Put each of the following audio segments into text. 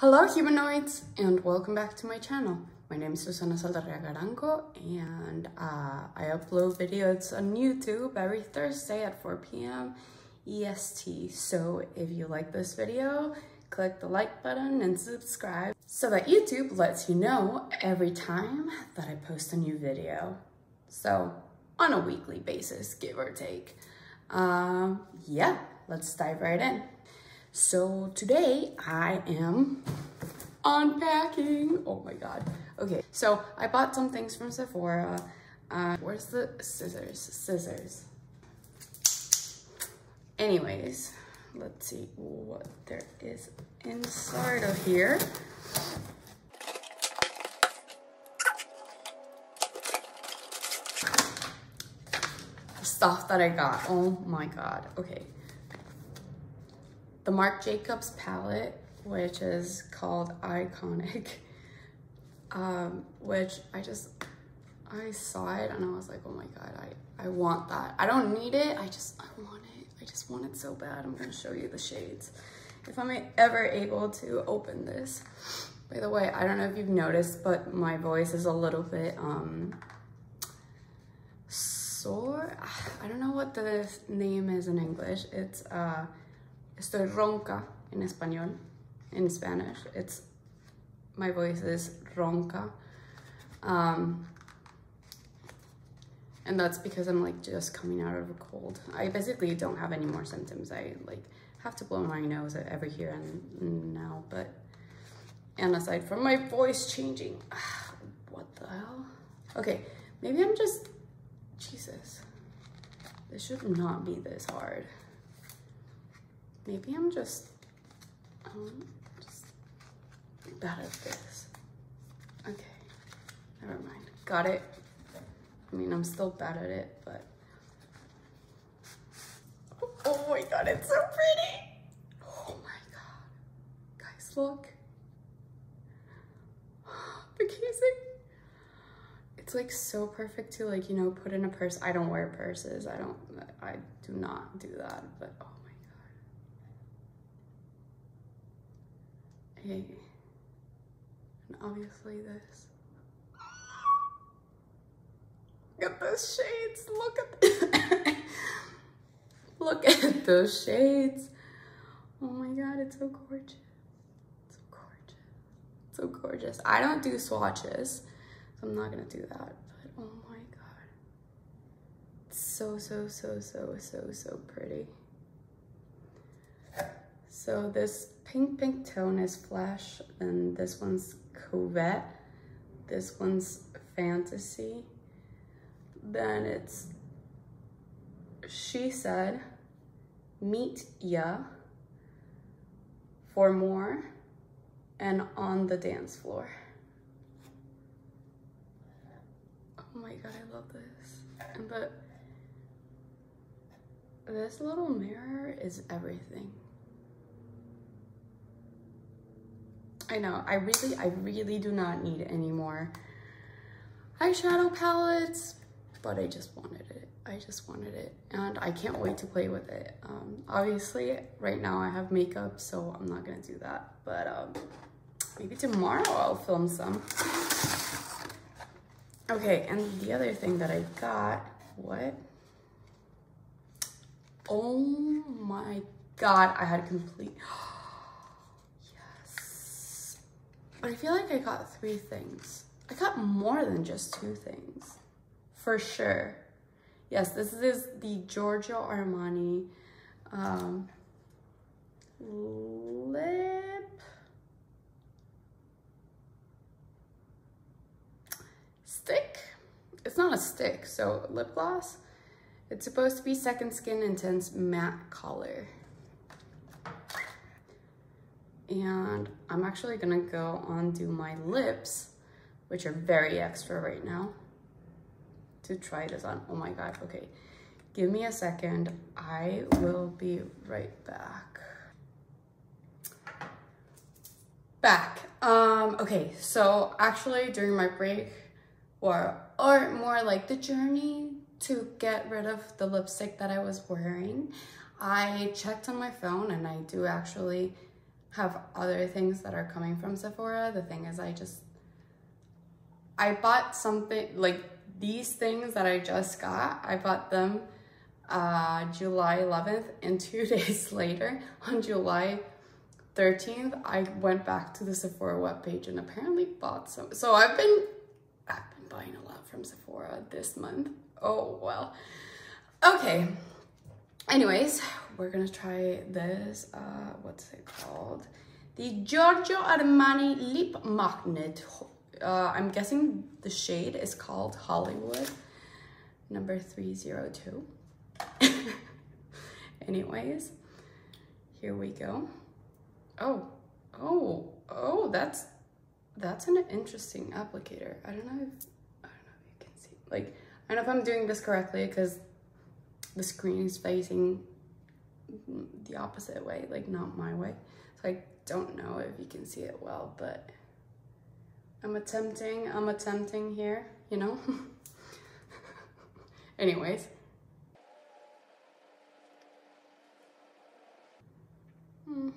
Hello humanoids and welcome back to my channel. My name is Susana Saldarriaga Arango and uh, I upload videos on YouTube every Thursday at 4 p.m. EST. So if you like this video, click the like button and subscribe so that YouTube lets you know every time that I post a new video. So on a weekly basis, give or take. Um, yeah, let's dive right in. So today I am unpacking. Oh my God. Okay, so I bought some things from Sephora. Uh, where's the scissors? Scissors. Anyways, let's see what there is inside of here. Stuff that I got. Oh my God. Okay the Marc Jacobs palette, which is called Iconic, um, which I just, I saw it and I was like, oh my God, I, I want that. I don't need it, I just, I want it. I just want it so bad. I'm gonna show you the shades. If I'm ever able to open this. By the way, I don't know if you've noticed, but my voice is a little bit, um, sore. I don't know what the name is in English. It's, uh, estoy ronca en español, in Spanish. It's, my voice is ronca. Um, and that's because I'm like just coming out of a cold. I basically don't have any more symptoms. I like have to blow my nose every here and now, but, and aside from my voice changing, what the hell? Okay, maybe I'm just, Jesus, this should not be this hard. Maybe I'm just, um, just bad at this. Okay, never mind. Got it. I mean, I'm still bad at it, but. Oh, oh my God, it's so pretty. Oh my God. Guys, look. The casing. It's like so perfect to like, you know, put in a purse. I don't wear purses. I don't, I do not do that, but oh And obviously this. Look at those shades. Look at Look at those shades. Oh my god, it's so gorgeous. So gorgeous. So gorgeous. I don't do swatches, so I'm not gonna do that. But oh my god. It's so, so, so, so, so, so pretty. So this pink pink tone is Flash, and this one's Covet. This one's Fantasy. Then it's She Said, Meet Ya, For More, and On the Dance Floor. Oh my god, I love this. The, this little mirror is everything. I know, I really, I really do not need any more eyeshadow palettes, but I just wanted it. I just wanted it and I can't wait to play with it. Um, obviously, right now I have makeup, so I'm not gonna do that, but um, maybe tomorrow I'll film some. Okay, and the other thing that I got, what? Oh my God, I had complete, But I feel like I got three things. I got more than just two things, for sure. Yes, this is the Giorgio Armani um, lip stick. It's not a stick, so lip gloss. It's supposed to be Second Skin Intense Matte Color and I'm actually gonna go on do my lips, which are very extra right now, to try this on. Oh my God, okay. Give me a second. I will be right back. Back. Um, okay, so actually during my break, or, or more like the journey to get rid of the lipstick that I was wearing, I checked on my phone and I do actually have other things that are coming from Sephora. The thing is I just, I bought something, like these things that I just got, I bought them uh, July 11th and two days later on July 13th, I went back to the Sephora webpage and apparently bought some. So I've been, I've been buying a lot from Sephora this month. Oh, well. Okay. Anyways, we're gonna try this, uh, what's it called? The Giorgio Armani Lip Magnet. Uh, I'm guessing the shade is called Hollywood, number 302. Anyways, here we go. Oh, oh, oh, that's, that's an interesting applicator. I don't know if, I don't know if you can see, like, I don't know if I'm doing this correctly because the screen is facing the opposite way, like not my way. So I don't know if you can see it well, but I'm attempting, I'm attempting here, you know? Anyways. Hmm.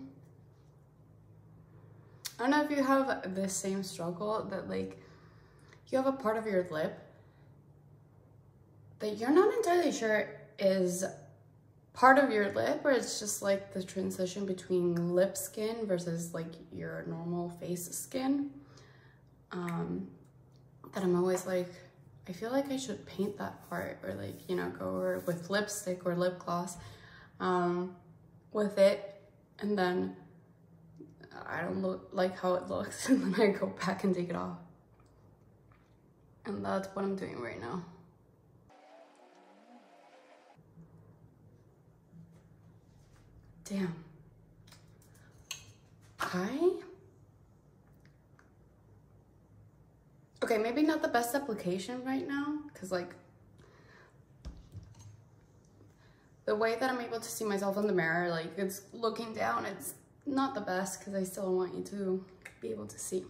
I don't know if you have the same struggle that like you have a part of your lip that you're not entirely sure is part of your lip or it's just like the transition between lip skin versus like your normal face skin? Um that i'm always like i feel like i should paint that part or like you know go with lipstick or lip gloss um with it. And then i don't look like how it looks and then i go back and take it off. And that's what i'm doing right now Damn. I... Okay, maybe not the best application right now, because like, the way that I'm able to see myself in the mirror, like it's looking down, it's not the best because I still want you to be able to see.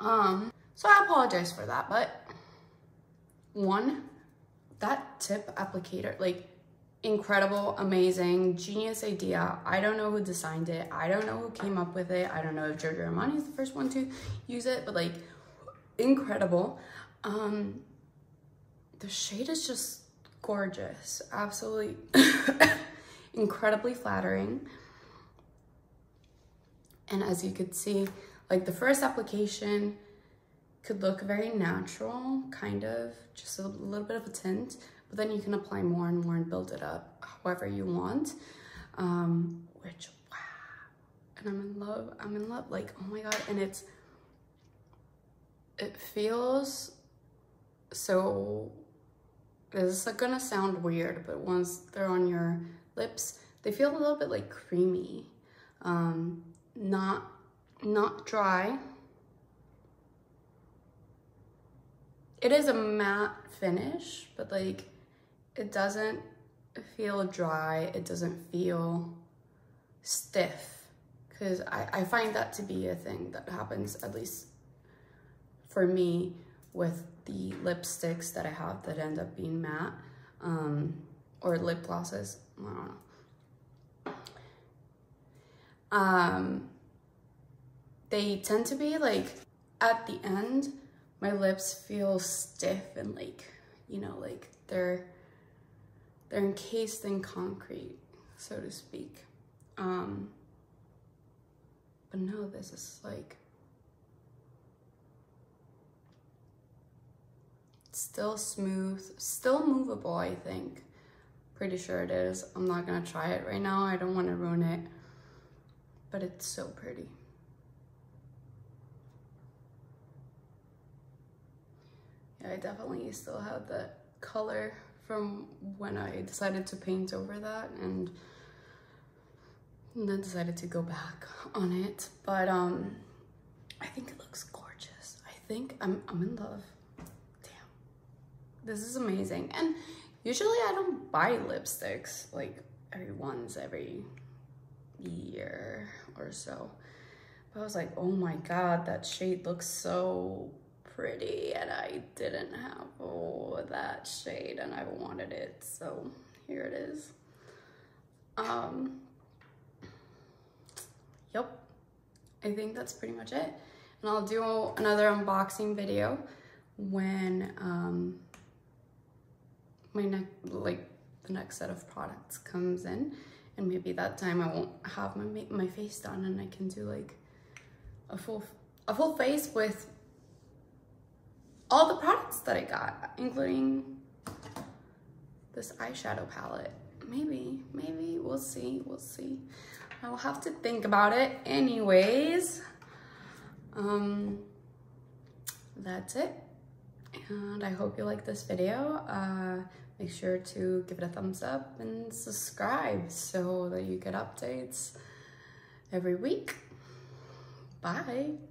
Um, so I apologize for that, but one, that tip applicator, like incredible, amazing, genius idea. I don't know who designed it. I don't know who came up with it. I don't know if Giorgio Armani is the first one to use it, but like incredible. Um, the shade is just gorgeous. Absolutely incredibly flattering. And as you could see, like the first application could look very natural, kind of, just a little bit of a tint but then you can apply more and more and build it up however you want um which wow. And i'm in love i'm in love like oh my god. And it's it feels so this is gonna sound weird but once they're on your lips they feel a little bit like creamy. Um not not dry. It is a matte finish but like it doesn't feel dry. It doesn't feel stiff because I, I find that to be a thing that happens at least for me with the lipsticks that I have that end up being matte um, or lip glosses. I don't know. Um, they tend to be like at the end, my lips feel stiff and like, you know, like they're they're encased in concrete, so to speak. Um, but no, this is like still smooth, still movable, I think. Pretty sure it is. I'm not gonna try it right now. I don't wanna ruin it, but it's so pretty. Yeah, I definitely still have that color from when I decided to paint over that and, then decided to go back on it. But um, I think it looks gorgeous. I think I'm, I'm in love. Damn, this is amazing. And usually I don't buy lipsticks like every once every year or so. But I was like, oh my God, that shade looks so pretty and I didn't have oh, that shade and I wanted it. So here it is. Um, yep, I think that's pretty much it. And I'll do another unboxing video when um, my next, like the next set of products comes in. And maybe that time I won't have my, my face done and I can do like a full, a full face with that I got, including this eyeshadow palette. Maybe, maybe, we'll see, we'll see. I'll have to think about it anyways. Um, that's it. And I hope you like this video. Uh, make sure to give it a thumbs up and subscribe so that you get updates every week. Bye.